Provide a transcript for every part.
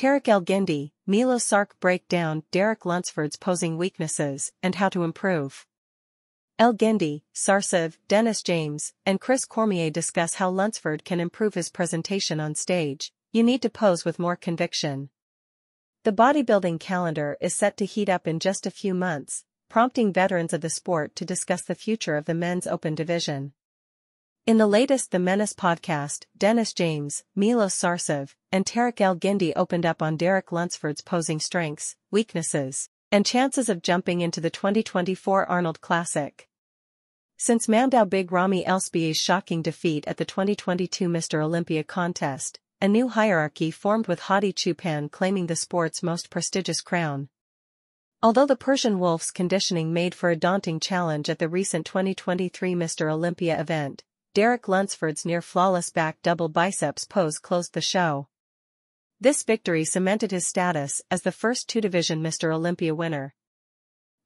Tarek Elguindi, Milos Sarcev break down Derek Lunsford's posing weaknesses and how to improve. Elguindi, Sarcev, Dennis James, and Chris Cormier discuss how Lunsford can improve his presentation on stage. You need to pose with more conviction. The bodybuilding calendar is set to heat up in just a few months, prompting veterans of the sport to discuss the future of the men's open division. In the latest The Menace podcast, Dennis James, Milos Sarcev, and Tarek Elguindi opened up on Derek Lunsford's posing strengths, weaknesses, and chances of jumping into the 2024 Arnold Classic. Since Mamdouh Big Ramy Elssbiay's shocking defeat at the 2022 Mr. Olympia contest, a new hierarchy formed with Hadi Choopan claiming the sport's most prestigious crown. Although the Persian Wolf's conditioning made for a daunting challenge at the recent 2023 Mr. Olympia event, Derek Lunsford's near-flawless back double biceps pose closed the show. This victory cemented his status as the first two-division Mr. Olympia winner.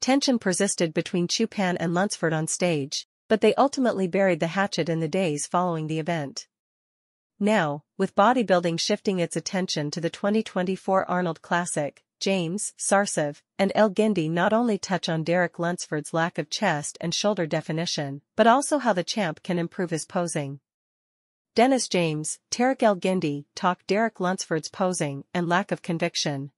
Tension persisted between Choopan and Lunsford on stage, but they ultimately buried the hatchet in the days following the event. Now, with bodybuilding shifting its attention to the 2024 Arnold Classic, James, Sarcev, and Elguindi not only touch on Derek Lunsford's lack of chest and shoulder definition, but also how the champ can improve his posing. Dennis James, Tarek Elguindi talk Derek Lunsford's posing and lack of conviction.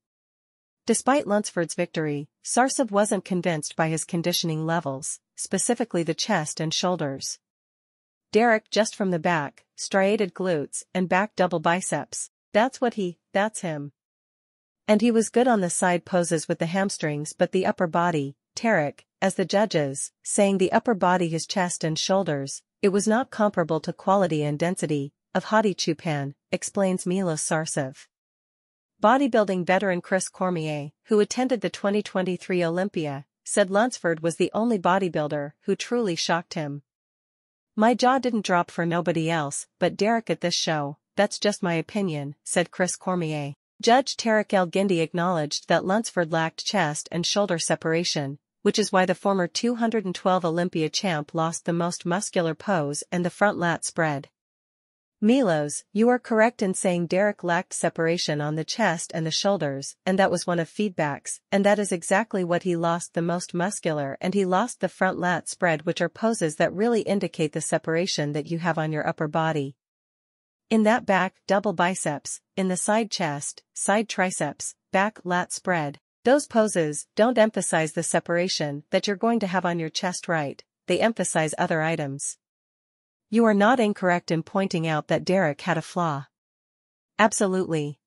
Despite Lunsford's victory, Sarcev wasn't convinced by his conditioning levels, specifically the chest and shoulders. Derek just from the back, striated glutes, and back double biceps. That's what he, that's him. And he was good on the side poses with the hamstrings but the upper body, Tarek, as the judges, saying the upper body his chest and shoulders, it was not comparable to quality and density, of Hadi Choopan, explains Milos Sarcev. Bodybuilding veteran Chris Cormier, who attended the 2023 Olympia, said Lunsford was the only bodybuilder who truly shocked him. My jaw didn't drop for nobody else, but Derek at this show, that's just my opinion, said Chris Cormier. Judge Tarek Elguindi acknowledged that Lunsford lacked chest and shoulder separation, which is why the former 212 Olympia champ lost the most muscular pose and the front lat spread. Milos, you are correct in saying Derek lacked separation on the chest and the shoulders, and that was one of feedbacks, and that is exactly what he lost the most muscular and he lost the front lat spread which are poses that really indicate the separation that you have on your upper body. In that back, double biceps, in the side chest, side triceps, back lat spread, those poses don't emphasize the separation that you're going to have on your chest right, they emphasize other items. You are not incorrect in pointing out that Derek had a flaw. Absolutely.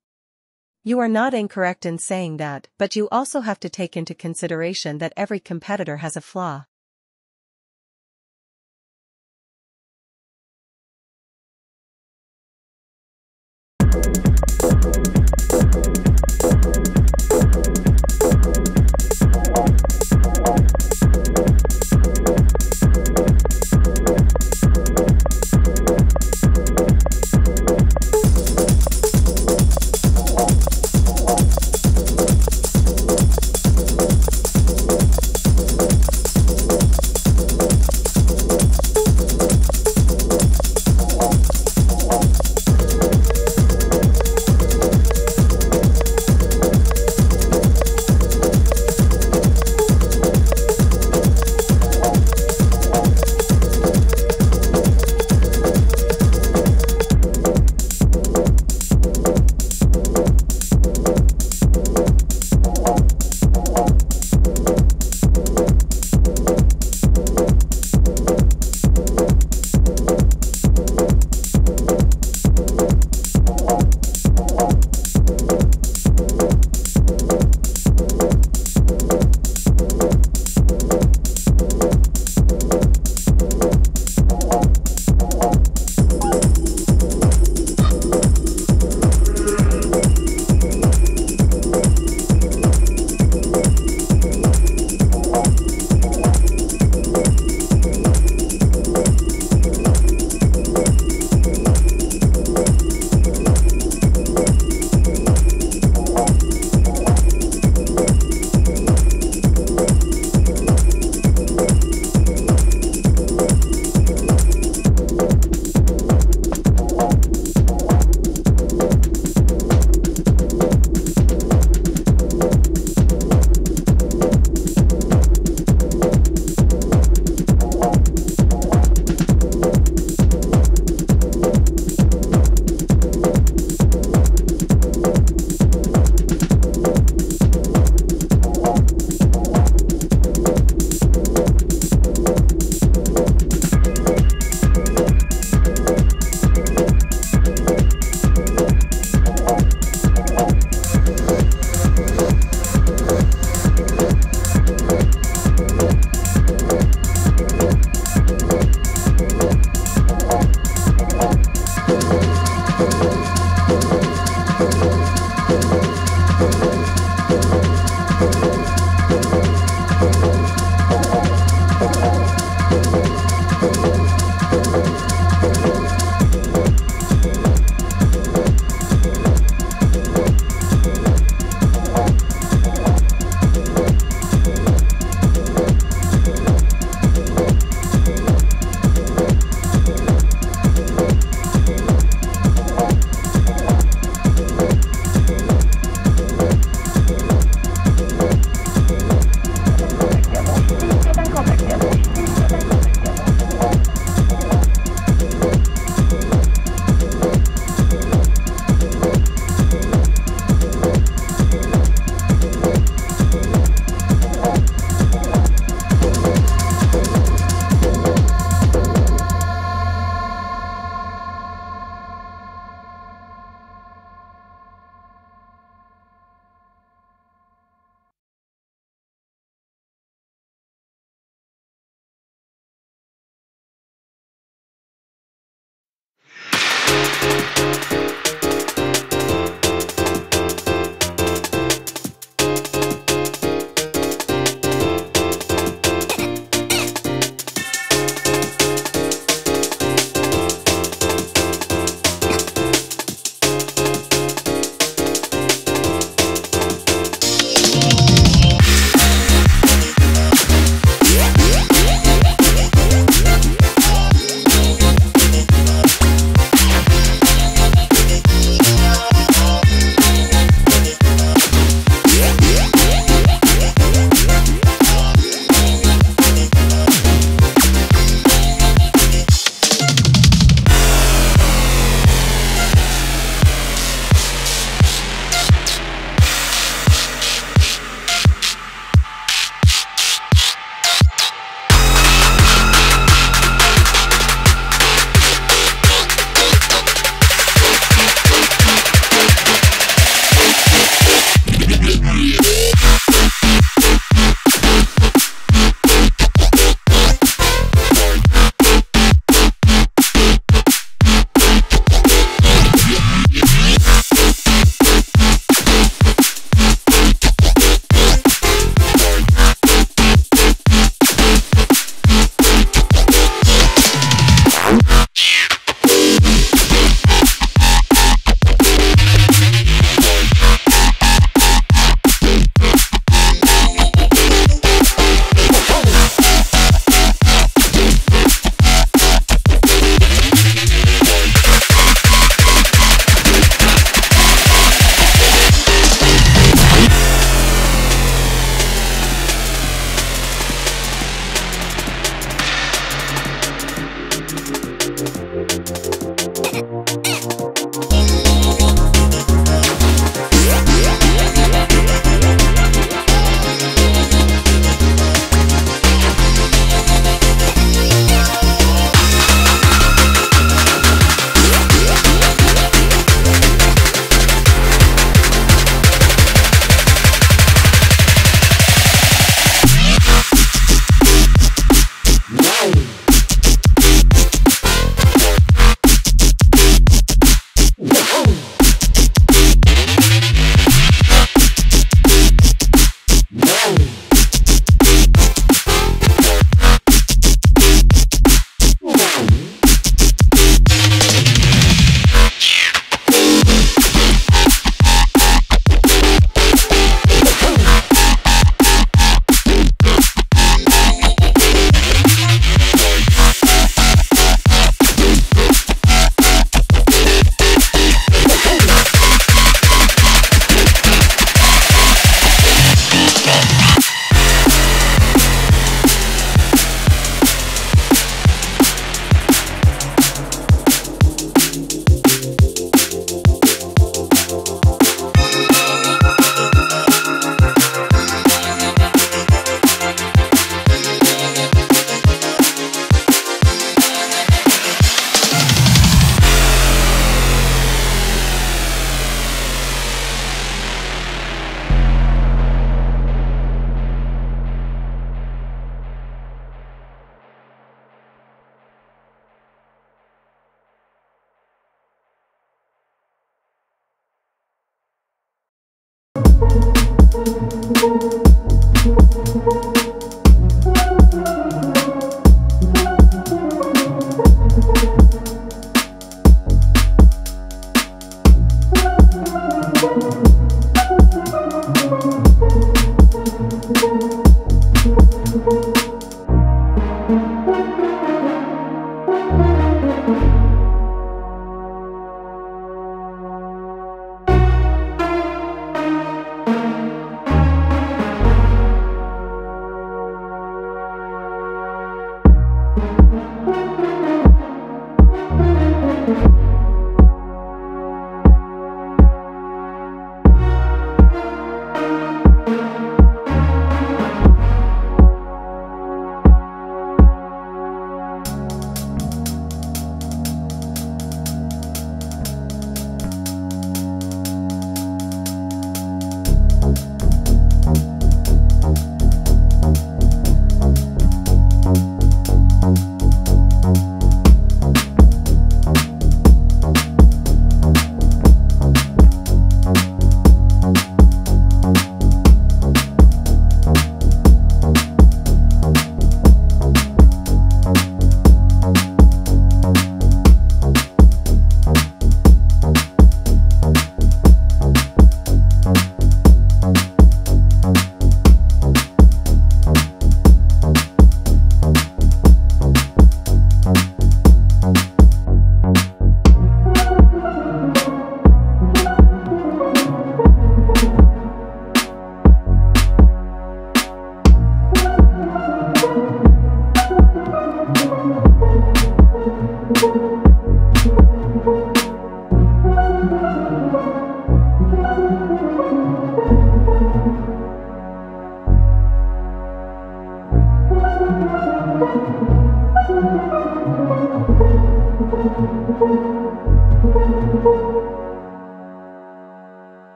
You are not incorrect in saying that, but you also have to take into consideration that every competitor has a flaw.